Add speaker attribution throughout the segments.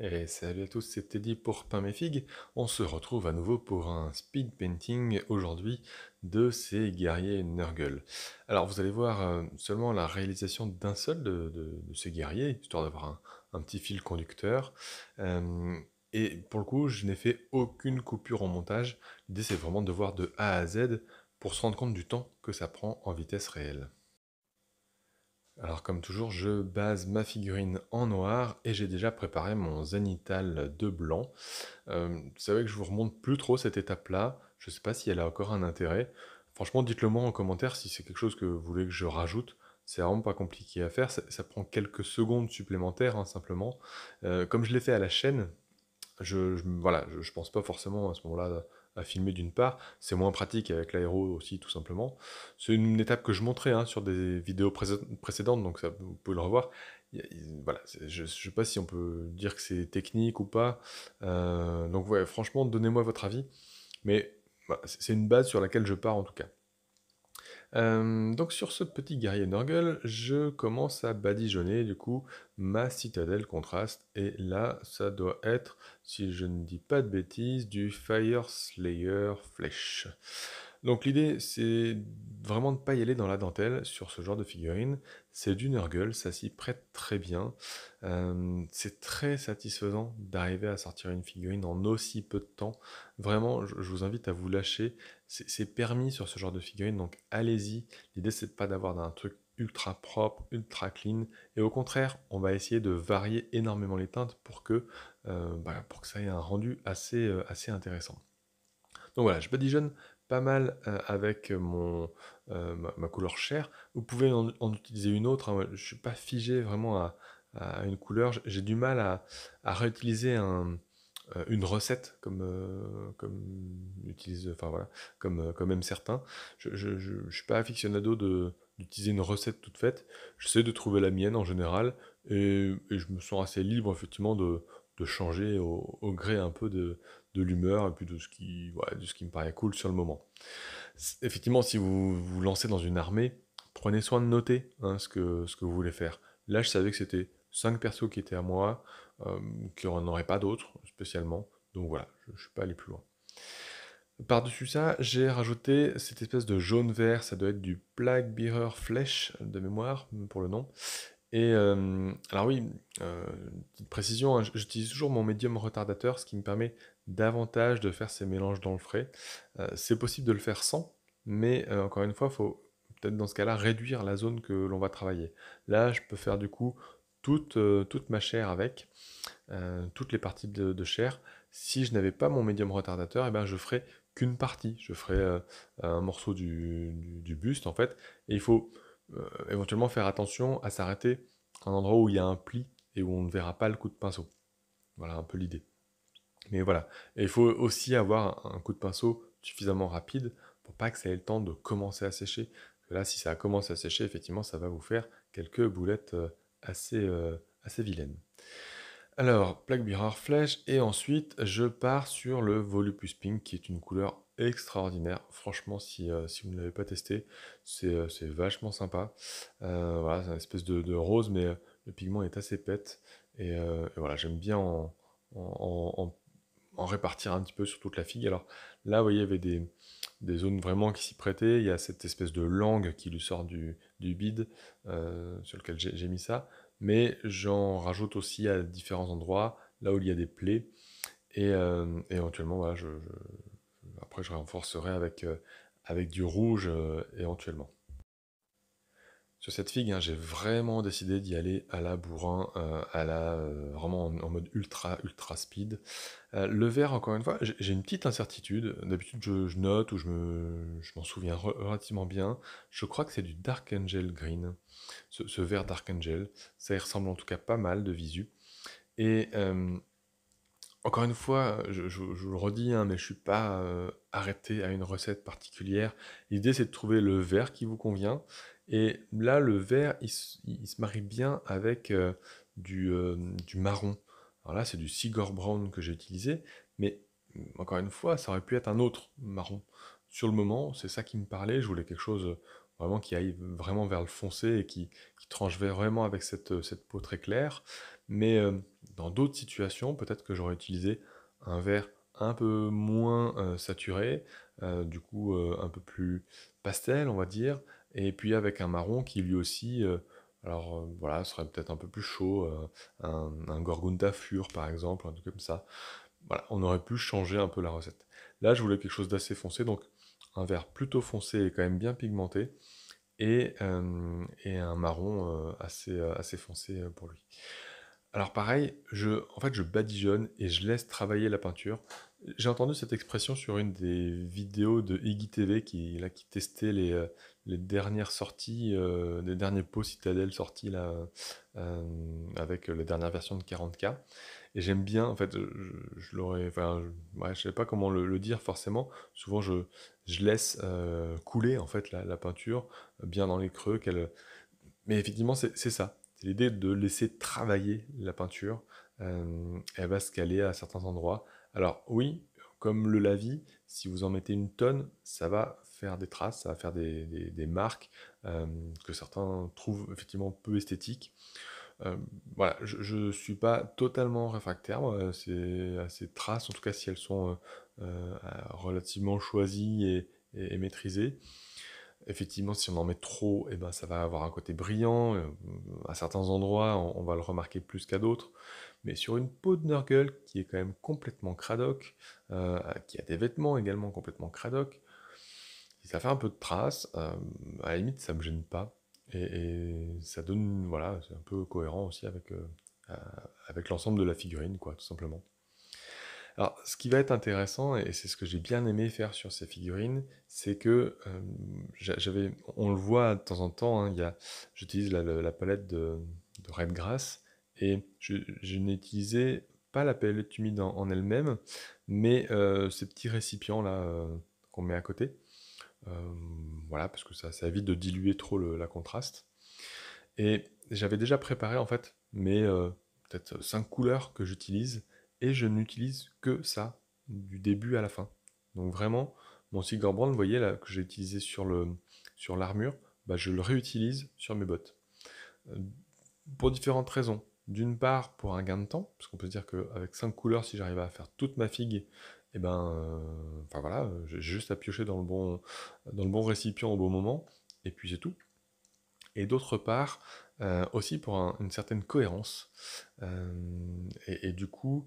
Speaker 1: Et salut à tous, c'est Teddy pour Pain mes figues. On se retrouve à nouveau pour un speed painting aujourd'hui de ces guerriers Nurgle. Alors vous allez voir euh, seulement la réalisation d'un seul de, ces guerriers, histoire d'avoir un, petit fil conducteur. Euh, et pour le coup, je n'ai fait aucune coupure en montage. L'idée c'est vraiment de voir de A à Z pour se rendre compte du temps que ça prend en vitesse réelle. Alors comme toujours, je base ma figurine en noir et j'ai déjà préparé mon zénithal de blanc. Euh, c'est vrai que je vous remonte plus trop cette étape-là, je ne sais pas si elle a encore un intérêt. Franchement, dites-le moi en commentaire si c'est quelque chose que vous voulez que je rajoute. C'est vraiment pas compliqué à faire, ça, prend quelques secondes supplémentaires hein, simplement. Euh, comme je l'ai fait à la chaîne, je, je, voilà, je, pense pas forcément à ce moment-là à filmer d'une part, c'est moins pratique avec l'aéro aussi tout simplement. C'est une étape que je montrais hein, sur des vidéos précédentes, donc ça, vous pouvez le revoir. Voilà, je ne sais pas si on peut dire que c'est technique ou pas. Euh, donc ouais, franchement, donnez-moi votre avis. Mais c'est une base sur laquelle je pars en tout cas. Euh, donc sur ce petit guerrier Nurgle, je commence à badigeonner du coup ma citadelle contraste. Et là, ça doit être, si je ne dis pas de bêtises, du Fire Slayer Flèche. Donc l'idée, c'est vraiment de ne pas y aller dans la dentelle sur ce genre de figurine. C'est du Nurgle, ça s'y prête très bien. Euh, c'est très satisfaisant d'arriver à sortir une figurine en aussi peu de temps. Vraiment, je, vous invite à vous lâcher. C'est permis sur ce genre de figurine, donc allez-y. L'idée, c'est pas d'avoir un truc ultra propre, ultra clean. Et au contraire, on va essayer de varier énormément les teintes pour que, euh, bah, pour que ça ait un rendu assez, euh, assez intéressant. Donc voilà, je badigeonne pas mal euh, avec mon, euh, ma, couleur chair. Vous pouvez en, utiliser une autre. Hein. Je ne suis pas figé vraiment à, une couleur. J'ai du mal à, réutiliser un, euh, une recette comme, comme, utilise, enfin, voilà, comme, comme même certains. Je ne suis pas aficionado d'utiliser une recette toute faite. J'essaie de trouver la mienne en général. Et, je me sens assez libre effectivement de, changer au, gré un peu de, de l'humeur et puis de ce, qui, de me paraît cool sur le moment. Effectivement, si vous vous lancez dans une armée, prenez soin de noter hein, ce, que, vous voulez faire. Là, je savais que c'était 5 persos qui étaient à moi, euh, qu'il aurait pas d'autres spécialement. Donc voilà, je ne suis pas allé plus loin. Par-dessus ça, j'ai rajouté cette espèce de jaune-vert, ça doit être du Plague Bearer Flèche de mémoire pour le nom. Et euh, alors oui, euh, petite précision, hein, j'utilise toujours mon médium retardateur, ce qui me permet davantage de faire ces mélanges dans le frais. Euh, c'est possible de le faire sans, mais encore une fois, il faut peut-être dans ce cas-là réduire la zone que l'on va travailler. Là, je peux faire du coup toute, toute ma chair avec, toutes les parties de, chair. Si je n'avais pas mon médium retardateur, et eh ben, je ferais qu'une partie. Je ferais un morceau du, du, buste en fait. Et il faut éventuellement faire attention à s'arrêter à un endroit où il y a un pli et où on ne verra pas le coup de pinceau. Voilà un peu l'idée. Mais voilà. Il faut aussi avoir un coup de pinceau suffisamment rapide pour pas que ça ait le temps de commencer à sécher. là, si ça commence à sécher, effectivement, ça va vous faire quelques boulettes euh, assez, euh, assez vilaines. Alors, plaque Mirror Flèche, et ensuite, je pars sur le Volupus Pink, qui est une couleur extraordinaire. Franchement, si, euh, si vous ne l'avez pas testé, c'est vachement sympa. voilà, c'est une espèce de, rose, mais le pigment est assez pète. Et, voilà, j'aime bien en, en, en répartir un petit peu sur toute la figue. Alors là, vous voyez, il y avait des, zones vraiment qui s'y prêtaient. Il y a cette espèce de langue qui lui sort du, du bide euh, sur lequel j'ai mis ça. Mais j'en rajoute aussi à différents endroits, là où il y a des plaies. Et, euh, éventuellement, voilà, je, je renforcerai avec, euh, avec du rouge éventuellement. Sur cette figue, hein, j'ai vraiment décidé d'y aller à la bourrin, euh, à la, euh, vraiment en, mode ultra, ultra speed. Euh, le vert, encore une fois, j'ai une petite incertitude. D'habitude, je, note ou je m'en souviens relativement bien. Je crois que c'est du Dark Angel Green, ce, vert Dark Angel. Ça y ressemble en tout cas pas mal de visu. Et encore une fois, je, vous le redis, hein, mais je ne suis pas arrêté à une recette particulière. L'idée, c'est de trouver le vert qui vous convient et là, le vert, il, se marie bien avec euh, euh, du, marron. Alors là, c'est du Sigor Brown que j'ai utilisé, mais encore une fois, ça aurait pu être un autre marron. Sur le moment, c'est ça qui me parlait, je voulais quelque chose vraiment qui aille vraiment vers le foncé et qui, qui tranche vraiment avec cette peau très claire. Mais euh, dans d'autres situations, peut-être que j'aurais utilisé un vert un peu moins euh, saturé, euh, du coup un peu plus pastel, on va dire, et puis avec un marron qui lui aussi, alors voilà, serait peut-être un peu plus chaud, un, un Gorgonda Fur par exemple, un truc comme ça. Voilà, on aurait pu changer un peu la recette. Là, je voulais quelque chose d'assez foncé, donc un vert plutôt foncé et quand même bien pigmenté, et, un marron assez, assez foncé pour lui. Alors pareil, je, en fait, je badigeonne et je laisse travailler la peinture. J'ai entendu cette expression sur une des vidéos de Iggy TV qui, là, qui testait les, euh, les dernières sorties, euh, les derniers pots Citadel sortis là, euh, avec la dernière version de 40K. Et j'aime bien, en fait, je, l'aurais, enfin, je, je sais pas comment le, dire forcément. Souvent, je, je laisse couler en fait la, peinture bien dans les creux. Mais effectivement, c'est ça. C'est l'idée de laisser travailler la peinture. elle va se caler à certains endroits. Alors oui, comme le lavis, si vous en mettez une tonne, ça va faire des traces, ça va faire des, marques que certains trouvent effectivement peu esthétiques. voilà, je ne suis pas totalement réfractaire à ces, traces, en tout cas si elles sont relativement choisies et maîtrisées. Effectivement, si on en met trop, eh ben, ça va avoir un côté brillant. Euh, à certains endroits, on, va le remarquer plus qu'à d'autres. Mais sur une peau de Nurgle qui est quand même complètement cradoc, euh, qui a des vêtements également complètement cradoc, ça fait un peu de traces, euh, à la limite, ça me gêne pas. Et, ça donne, voilà, c'est un peu cohérent aussi avec, avec l'ensemble de la figurine, quoi, tout simplement. Alors, ce qui va être intéressant, et c'est ce que j'ai bien aimé faire sur ces figurines, c'est que euh, j'avais, on le voit de temps en temps, hein, j'utilise la, palette de, Red Grass, et je, n'ai utilisé pas la palette humide en, elle-même, mais euh, ces petits récipients là euh, qu'on met à côté. voilà, parce que ça, évite de diluer trop la contraste. Et j'avais déjà préparé en fait mes peut-être 5 couleurs que j'utilise et je n'utilise que ça du début à la fin. Donc vraiment, mon Sigurd Brand, vous voyez là, que j'ai utilisé sur l'armure, sur bah, je le réutilise sur mes bottes. Euh, pour différentes raisons. D'une part, pour un gain de temps, parce qu'on peut se dire qu'avec 5 couleurs, si j'arrive à faire toute ma figue, eh ben, euh, enfin voilà, j'ai juste à piocher dans le bon récipient au bon moment, et puis c'est tout. Et d'autre part, euh, aussi pour une certaine cohérence. Euh, et, du coup,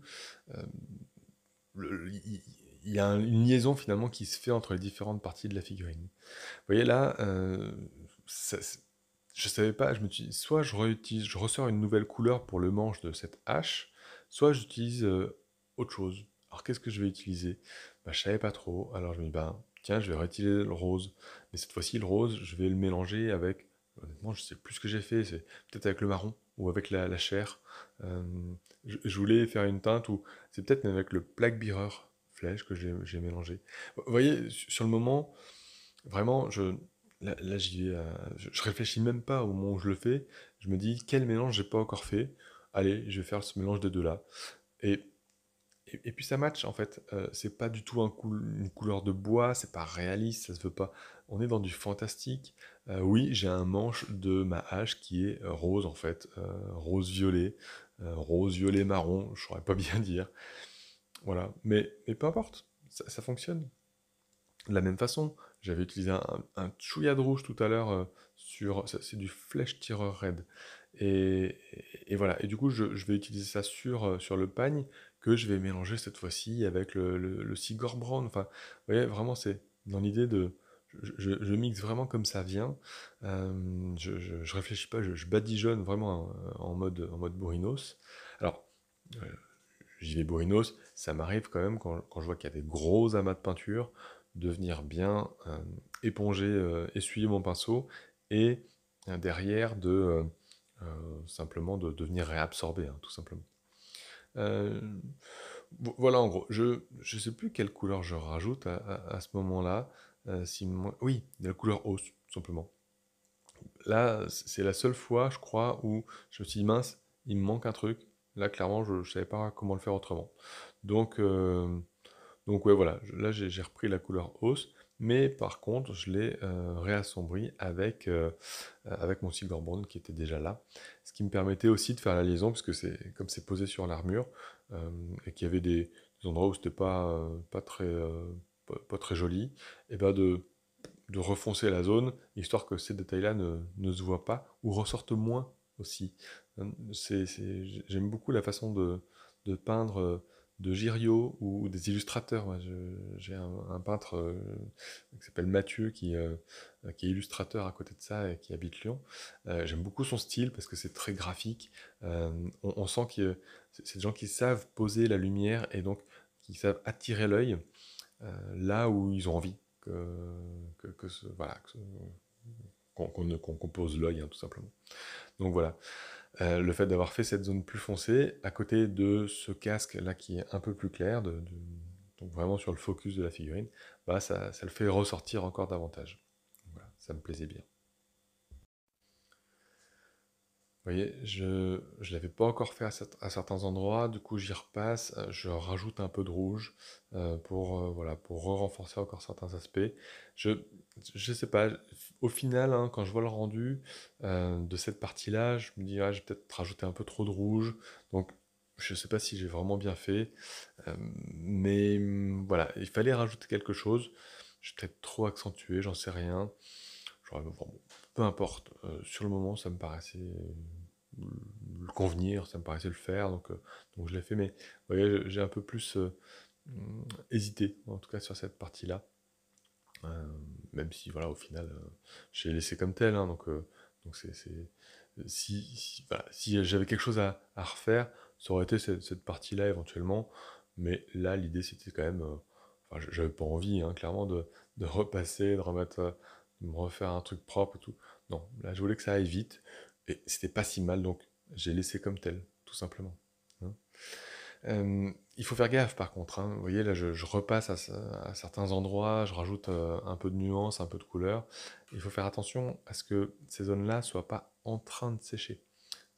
Speaker 1: euh, il y, a une liaison finalement qui se fait entre les différentes parties de la figurine. Vous voyez là, je savais pas, je me dis, soit je je ressors une nouvelle couleur pour le manche de cette hache, soit j'utilise autre chose. Alors qu'est-ce que je vais utiliser? Bah, Je savais pas trop, alors je me dis, bah, tiens, je vais réutiliser le rose. Mais cette fois-ci, le rose, je vais le mélanger avec Honnêtement, je sais plus ce que j'ai fait. C'est peut-être avec le marron ou avec la, chair. Euh, je, voulais faire une teinte ou c'est peut-être avec le plaque bearer flèche que j'ai mélangé. Vous voyez, sur le moment, vraiment, je, là, j'y vais. je, réfléchis même pas au moment où je le fais. Je me dis quel mélange j'ai pas encore fait. Allez, je vais faire ce mélange des deux là. Et et, puis ça match en fait. Euh, c'est pas du tout un une couleur de bois, c'est pas réaliste, ça se veut pas. On est dans du fantastique. Euh, oui, j'ai un manche de ma hache qui est euh, rose en fait, rose-violet, rose-violet marron, je saurais pas bien dire. Voilà, mais, mais peu importe, ça, fonctionne. De la même façon, j'avais utilisé un, un chouïa de rouge tout à l'heure sur. C'est du flèche tireur red. Et, voilà, et du coup, je, vais utiliser ça sur, sur le pagne que je vais mélanger cette fois-ci avec le, le, Sigor Brown. Enfin, vous voyez, vraiment, c'est dans l'idée de. Je, mixe vraiment comme ça vient. Euh, je, je, réfléchis pas, je, badigeonne vraiment en, mode, en mode bourrinos. Alors, euh, j'y vais bourrinos, ça m'arrive quand même quand, je vois qu'il y a des gros amas de peinture, de venir bien euh, éponger, essuyer mon pinceau et derrière de simplement de, venir réabsorber, hein, tout simplement. Voilà, en gros, je ne sais plus quelle couleur je rajoute à, ce moment-là. Euh, si oui, la couleur hausse, tout simplement. Là, c'est la seule fois, je crois, où je me suis dit, mince, il me manque un truc. Là, clairement, je ne savais pas comment le faire autrement. Donc, euh, donc ouais, voilà. Là, j'ai repris la couleur hausse. mais par contre, je l'ai euh, réassombri avec, avec mon Silver Bond qui était déjà là, ce qui me permettait aussi de faire la liaison, parce que c'est comme c'est posé sur l'armure, et qu'il y avait des, endroits où c'était pas, pas, très, pas, très joli, et ben de, de refoncer la zone, histoire que ces détails-là ne, ne se voient pas, ou ressortent moins aussi. J'aime beaucoup la façon de, de peindre de Girio ou des illustrateurs. J'ai un, peintre euh, qui s'appelle Mathieu qui, euh, qui, est illustrateur à côté de ça et qui habite Lyon. Euh, j'aime beaucoup son style parce que c'est très graphique. On, sent que c'est des gens qui savent poser la lumière et donc qui savent attirer l'œil là où ils ont envie que, voilà, qu'on pose l'œil, hein, tout simplement. Donc voilà. Euh, le fait d'avoir fait cette zone plus foncée, à côté de ce casque là qui est un peu plus clair, donc vraiment sur le focus de la figurine, bah ça, le fait ressortir encore davantage. Voilà, ça me plaisait bien. Vous voyez, je ne l'avais pas encore fait à, certains endroits, du coup j'y repasse, euh, je rajoute un peu de rouge euh, pour, euh, voilà, pour renforcer encore certains aspects. Je ne sais pas, au final, hein, quand je vois le rendu de cette partie-là, je me dis, ah, j'ai peut-être rajouté un peu trop de rouge, donc je ne sais pas si j'ai vraiment bien fait, mais mm, voilà, il fallait rajouter quelque chose, j'ai peut-être trop accentué, j'en sais rien. J'aurais, peu importe. Euh, sur le moment, ça me paraissait le convenir, ça me paraissait le faire, donc, euh, je l'ai fait. Mais voyez, j'ai un peu plus euh, hésité, en tout cas sur cette partie-là. même si, voilà, au final, j'ai laissé comme tel. Hein, donc, si, j'avais quelque chose à, refaire, ça aurait été cette, partie-là éventuellement. Mais là, l'idée, c'était quand même. enfin, j'avais pas envie, hein, clairement, de, de repasser, de remettre me refaire un truc propre et tout. Non, là je voulais que ça aille vite, et c'était pas si mal, donc j'ai laissé comme tel, tout simplement. Hein. Euh, il faut faire gaffe par contre, hein. vous voyez là je, repasse à, certains endroits, je rajoute euh, un peu de nuance, un peu de couleur. Il faut faire attention à ce que ces zones-là soient pas en train de sécher.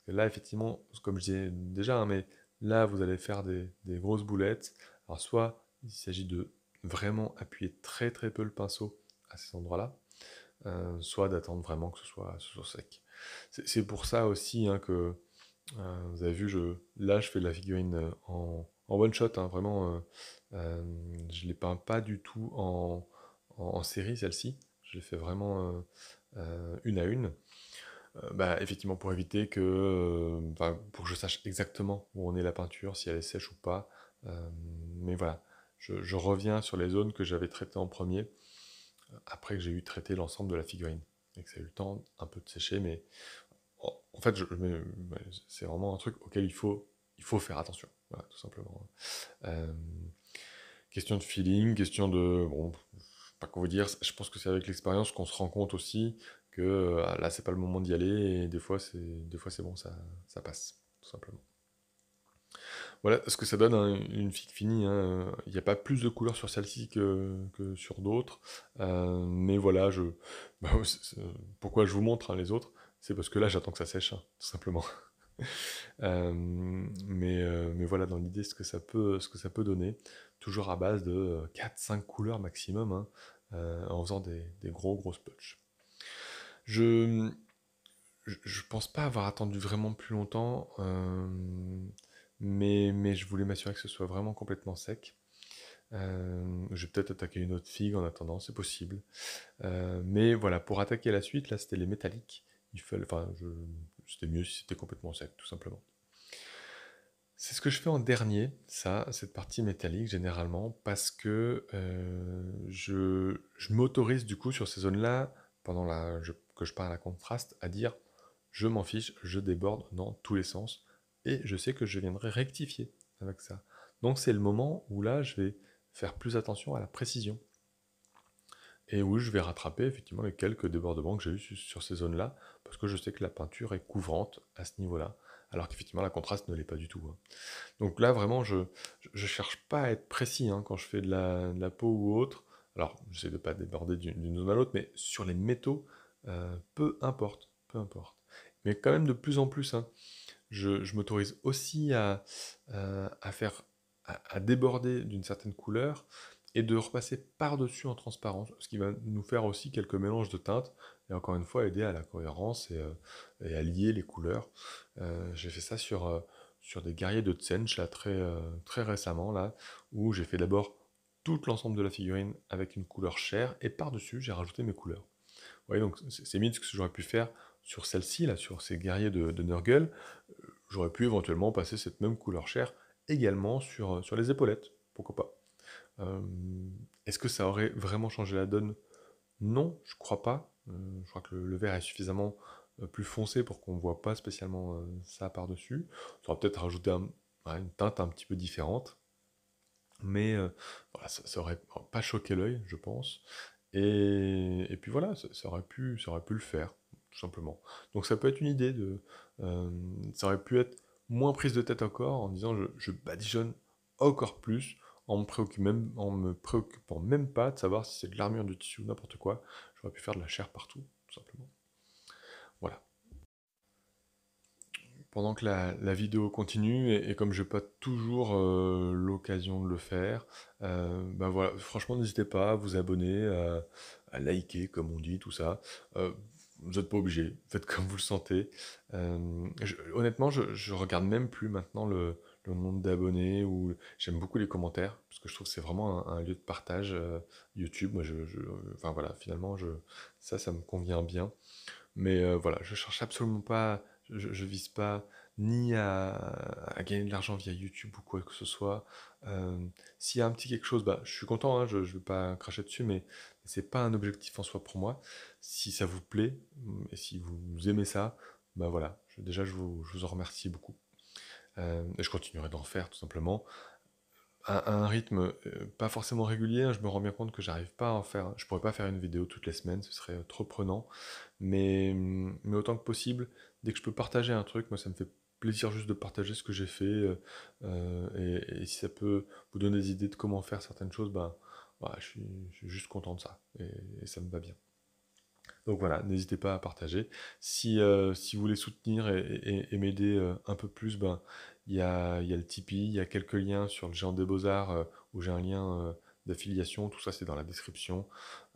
Speaker 1: Là effectivement, comme je disais déjà, hein, mais là vous allez faire des, des grosses boulettes. Alors soit il s'agit de vraiment appuyer très très peu le pinceau à ces endroits-là, euh, soit d'attendre vraiment que ce soit, sec. C'est pour ça aussi hein, que, euh, vous avez vu, je, là je fais la figurine euh, en, one shot, hein, vraiment, je ne l'ai peint pas du tout en, série celle-ci, je l'ai fait vraiment une à une. bah, effectivement pour éviter que, pour que je sache exactement où on est la peinture, si elle est sèche ou pas. mais voilà, je, reviens sur les zones que j'avais traitées en premier après que j'ai eu traité l'ensemble de la figurine. Et que ça a eu le temps un peu de sécher, mais en fait, c'est vraiment un truc auquel il faut, il faut faire attention, voilà, tout simplement. Euh, question de feeling, question de... Bon, pas quoi vous dire, je pense que c'est avec l'expérience qu'on se rend compte aussi que euh, là, c'est pas le moment d'y aller, et des fois, c'est bon, ça, ça passe, tout simplement. Voilà ce que ça donne hein, une figue finie. Hein. Il n'y a pas plus de couleurs sur celle-ci que, sur d'autres. Euh, mais voilà, je, bah, pourquoi je vous montre hein, les autres C'est parce que là, j'attends que ça sèche, tout simplement. Euh, mais, euh, mais voilà, dans l'idée, ce, que ça peut, donner, toujours à base de 4-5 couleurs maximum, en faisant des, gros gros spotch. Je je pense pas avoir attendu vraiment plus longtemps mais, je voulais m'assurer que ce soit vraiment complètement sec. Euh, je vais peut-être attaquer une autre figue en attendant, c'est possible. Euh, mais voilà, pour attaquer la suite, là c'était les métalliques. C'était mieux si c'était complètement sec, tout simplement. C'est ce que je fais en dernier, ça, cette partie métallique généralement, parce que euh, je, m'autorise du coup sur ces zones-là, pendant que je parle à contraste, à dire je m'en fiche, je déborde dans tous les sens et je sais que je viendrai rectifier avec ça. Donc c'est le moment où là, je vais faire plus attention à la précision. Et où je vais rattraper effectivement les quelques débordements que j'ai eu sur ces zones-là, parce que je sais que la peinture est couvrante à ce niveau-là, alors qu'effectivement la contraste ne l'est pas du tout. Hein. Donc là vraiment, je ne cherche pas à être précis hein, quand je fais de la, peau ou autre. Alors j'essaie de ne pas déborder d'une zone à l'autre, mais sur les métaux, euh, peu importe, peu importe. Mais quand même de plus en plus, hein, je, m'autorise aussi à, faire, à, déborder d'une certaine couleur et de repasser par-dessus en transparence, ce qui va nous faire aussi quelques mélanges de teintes, et encore une fois aider à la cohérence et, euh, à lier les couleurs. Euh, j'ai fait ça sur, euh, sur des guerriers de Tsench très, très récemment, là, où j'ai fait d'abord tout l'ensemble de la figurine avec une couleur chair, et par-dessus j'ai rajouté mes couleurs. Vous voyez, donc c'est ce que j'aurais pu faire sur celle-ci, là, sur ces guerriers de, de Nurgle. J'aurais pu éventuellement passer cette même couleur chair également sur, sur les épaulettes, pourquoi pas. Euh, est-ce que ça aurait vraiment changé la donne? Non, je crois pas. Euh, je crois que le, verre est suffisamment euh, plus foncé pour qu'on ne voit pas spécialement ça par-dessus. Ça aurait peut-être rajouté une teinte un petit peu différente. Mais voilà, ça, ça, aurait pas choqué l'œil, je pense. Et, puis voilà, ça, aurait pu, ça aurait pu le faire, tout simplement. Donc ça peut être une idée de... ça aurait pu être moins prise de tête encore en disant je, badigeonne encore plus en me, même, en me préoccupant même pas de savoir si c'est de l'armure, du tissu ou n'importe quoi. J'aurais pu faire de la chair partout, tout simplement. Voilà. Pendant que la, vidéo continue, et, comme je n'ai pas toujours euh, l'occasion de le faire, euh, ben voilà, franchement, n'hésitez pas à vous abonner, à, liker, comme on dit, tout ça. Euh, vous n'êtes pas obligé, faites comme vous le sentez. honnêtement, je, je regarde même plus maintenant le, nombre d'abonnés ou j'aime beaucoup les commentaires parce que je trouve que c'est vraiment un, lieu de partage euh, YouTube. Moi, enfin voilà, finalement, je, ça, ça me convient bien. Mais euh, voilà, je cherche absolument pas, je, je vise pas ni à, gagner de l'argent via YouTube ou quoi que ce soit. Euh, s'il y a un petit quelque chose, bah, je suis content, hein, je ne vais pas cracher dessus, mais c'est pas un objectif en soi pour moi. Si ça vous plaît et si vous aimez ça, bah voilà, déjà je vous, je vous en remercie beaucoup. Euh, et je continuerai d'en faire tout simplement. À, un rythme euh, pas forcément régulier, hein, je me rends bien compte que j'arrive pas à en faire. Je pourrais pas faire une vidéo toutes les semaines, ce serait euh, trop prenant. Mais, mais autant que possible, dès que je peux partager un truc, moi ça me fait plaisir juste de partager ce que j'ai fait. et, si ça peut vous donner des idées de comment faire certaines choses, ben, je, suis, juste content de ça. et ça me va bien. Donc voilà, n'hésitez pas à partager. Si, euh, si vous voulez soutenir et, m'aider euh, un peu plus, ben, il y, a, y a le Tipeee, il y a quelques liens sur le Géant des Beaux-Arts euh, où j'ai un lien d'affiliation, tout ça c'est dans la description.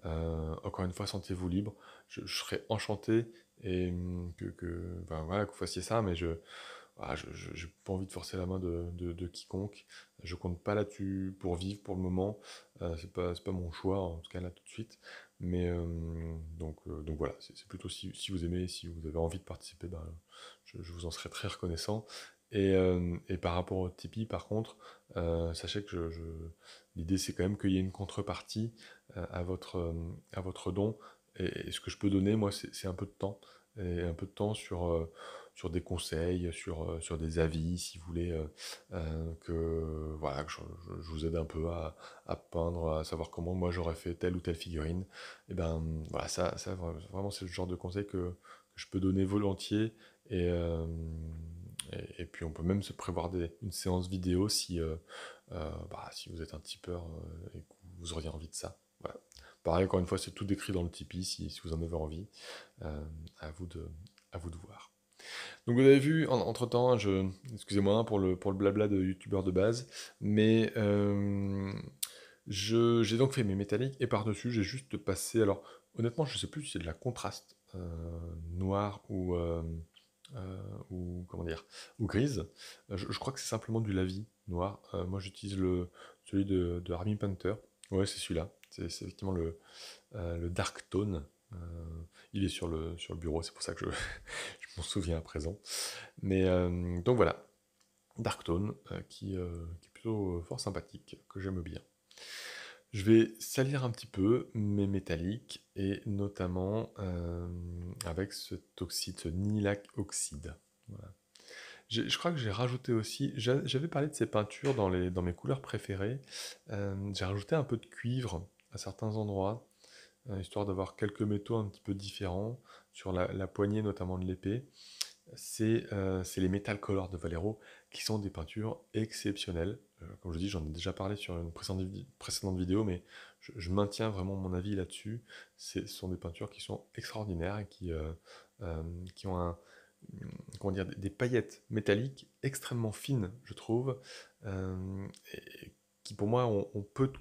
Speaker 1: encore une fois, sentez-vous libre. Je, serais enchanté et hum, que, que, ben, voilà, que vous fassiez ça, mais je ah, je n'ai pas envie de forcer la main de, quiconque. Je compte pas là-dessus pour vivre pour le moment. Euh, c'est pas, pas mon choix, en tout cas là tout de suite. Mais euh, donc, euh, donc voilà, c'est plutôt si, si, vous aimez, si vous avez envie de participer, ben, je, vous en serai très reconnaissant. Et, euh, et, par rapport au Tipeee, par contre, sachez que je, l'idée c'est quand même qu'il y ait une contrepartie à, votre, à votre don. Et, et, ce que je peux donner, moi, c'est un peu de temps. Et un peu de temps sur sur des conseils, sur, euh, sur des avis, si vous voulez, euh, euh, que, voilà, je, vous aide un peu à, peindre, à savoir comment moi j'aurais fait telle ou telle figurine. Et ben voilà, ça, ça vraiment c'est le genre de conseil que, je peux donner volontiers. Et, puis on peut même se prévoir une séance vidéo si, bah, si vous êtes un tipeur et que vous auriez envie de ça. Voilà. Pareil, encore une fois, c'est tout décrit dans le Tipeee si, vous en avez envie. à, à vous de voir. Donc vous avez vu, entre temps, je, excusez-moi pour le, pour le blabla de youtubeur de base, mais euh, j'ai donc fait mes métalliques et par-dessus j'ai juste passé, alors honnêtement je sais plus si c'est de la contraste euh, noire ou, euh, ou comment dire, ou grise. Je, crois que c'est simplement du lavis noir. moi j'utilise le celui de, de Army Panther. Ouais c'est celui-là. C'est effectivement le, le Dark Tone. Sur le, sur le bureau, c'est pour ça que je, m'en souviens à présent. Mais euh, donc voilà, Darktone, euh, qui, euh, qui, est plutôt fort sympathique, que j'aime bien. Je vais salir un petit peu mes métalliques, et notamment avec cet oxyde, ce Nilac oxyde. Je crois que j'ai rajouté aussi, j'avais parlé de ces peintures dans, les, dans mes couleurs préférées, j'ai rajouté un peu de cuivre à certains endroits, histoire d'avoir quelques métaux un petit peu différents sur la, poignée notamment de l'épée, euh, c'est les Metal Color de Valero, qui sont des peintures exceptionnelles. Euh, comme je dis, j'en ai déjà parlé sur une précédente, vidéo, mais je, maintiens vraiment mon avis là-dessus. Ce sont des peintures qui sont extraordinaires et qui, euh, qui ont un, comment dire, des paillettes métalliques extrêmement fines, je trouve, et qui pour moi ont, peu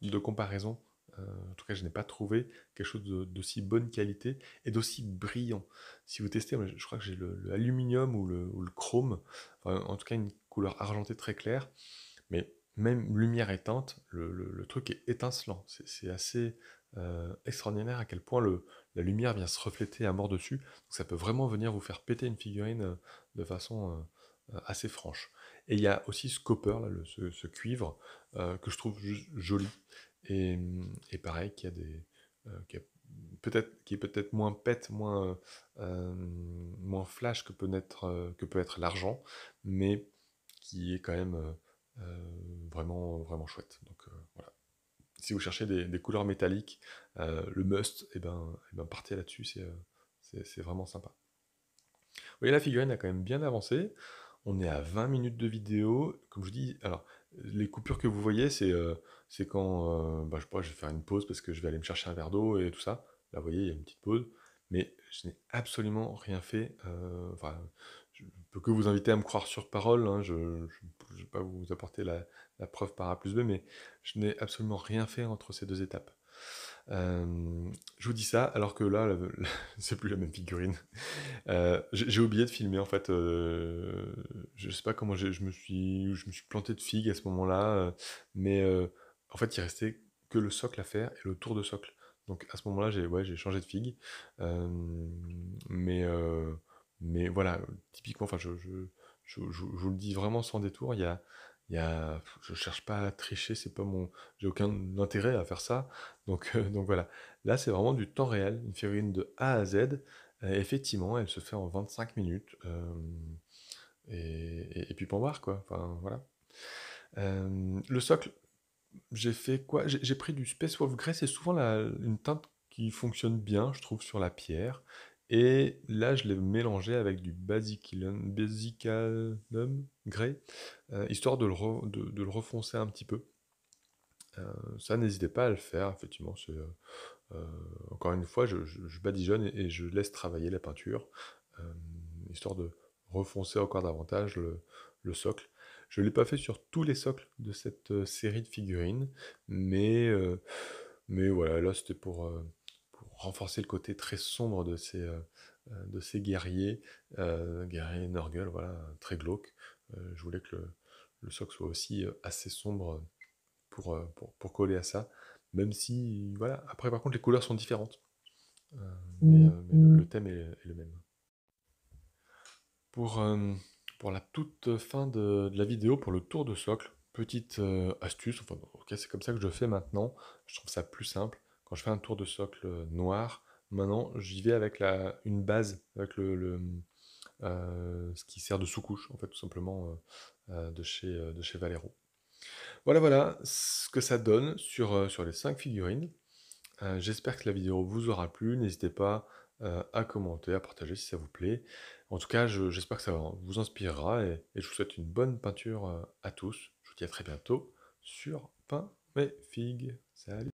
Speaker 1: de, comparaison. En tout cas, je n'ai pas trouvé quelque chose d'aussi bonne qualité et d'aussi brillant. Si vous testez, je crois que j'ai le, ou le, chrome, en tout cas une couleur argentée très claire, mais même lumière éteinte, le, truc est étincelant. C'est assez euh, extraordinaire à quel point la lumière vient se refléter à mort dessus. Donc ça peut vraiment venir vous faire péter une figurine euh, de façon euh, assez franche. Et il y a aussi ce copper, là, ce, cuivre, que je trouve joli. Et, pareil, qui a des. peut-être qui est peut-être moins pète, moins, moins flash que peut être, que peut être l'argent, mais qui est quand même vraiment, vraiment chouette. Donc voilà si vous cherchez des, couleurs métalliques, euh, le must, et eh ben, eh ben, partez là-dessus, euh, c'est vraiment sympa. Vous voyez, la figurine a quand même bien avancé. On est à 20 minutes de vidéo. Comme je dis, alors, les coupures que vous voyez, c'est euh, quand, bah, je je vais faire une pause parce que je vais aller me chercher un verre d'eau et tout ça. Là, vous voyez, il y a une petite pause. Mais je n'ai absolument rien fait. enfin, je peux que vous inviter à me croire sur parole. Hein, je ne vais pas vous apporter la, preuve par A plus B, mais je n'ai absolument rien fait entre ces deux étapes. Euh, je vous dis ça alors que là, c'est plus la même figurine. Euh, j'ai oublié de filmer en fait. Euh, je sais pas comment je me suis, je me suis planté de figue à ce moment-là, mais en fait, il restait que le socle à faire et le tour de socle. Donc à ce moment-là, j'ai ouais, changé de figue, mais mais voilà, typiquement, enfin, je, je, vous le dis vraiment sans détour, il y a, il y a, je cherche pas à tricher, c'est pas mon, j'ai aucun intérêt à faire ça. Donc, euh, donc voilà. Là, c'est vraiment du temps réel, une figurine de A à Z. effectivement, elle se fait en 25 minutes. Euh, et, et, puis pour voir, quoi. Enfin, voilà. Euh, le socle, j'ai fait quoi? J'ai pris du Space Wolf Grey, c'est souvent la, une teinte qui fonctionne bien, je trouve, sur la pierre. Et là, je l'ai mélangé avec du Basicalum, basicalum Grey, euh, histoire de le, refoncer un petit peu. Euh, ça, n'hésitez pas à le faire, effectivement. Euh, encore une fois, je, badigeonne et, je laisse travailler la peinture, histoire de refoncer encore davantage le, le socle. Je ne l'ai pas fait sur tous les socles de cette série de figurines, mais voilà, là c'était pour renforcer le côté très sombre de ces, euh, euh, de ces guerriers, euh, guerriers Nurgle, voilà, très glauques. je voulais que le, socle soit aussi assez sombre pour, pour, coller à ça, même si, voilà, après par contre les couleurs sont différentes. mais, le, thème est, le même. Pour, pour la toute fin de, la vidéo, pour le tour de socle, petite astuce, enfin, c'est comme ça que je fais maintenant, je trouve ça plus simple. Quand je fais un tour de socle noir, maintenant j'y vais avec la, une base, avec le, euh, ce qui sert de sous-couche, en fait, tout simplement, euh, euh, de, chez, de chez Valero. Voilà, voilà ce que ça donne sur, sur les 5 figurines. J'espère que la vidéo vous aura plu. N'hésitez pas à commenter, à partager si ça vous plaît. En tout cas, j'espère que ça vous inspirera et, et, je vous souhaite une bonne peinture à tous. Je vous dis à très bientôt sur Pain et Figues. Salut